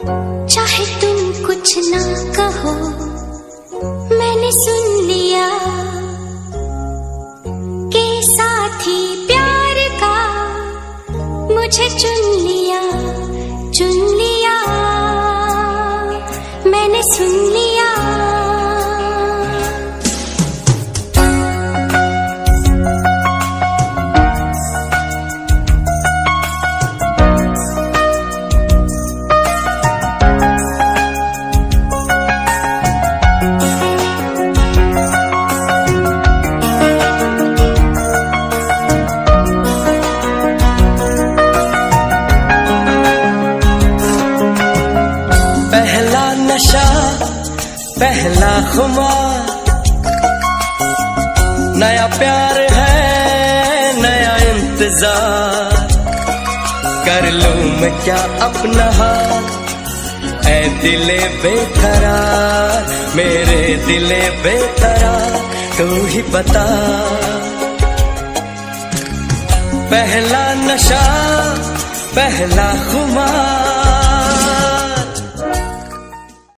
चाहे तुम कुछ ना कहो, मैंने सुन लिया के साथी प्यार का मुझे चुन लिया चुन लिया। मैंने सुन लिया नशा, पहला खुमार। नया प्यार है, नया इंतज़ार। कर लू मैं क्या अपना हाल ऐ दिले बेकरार, मेरे दिले बेकरार, तू ही बता। पहला नशा, पहला खुमार।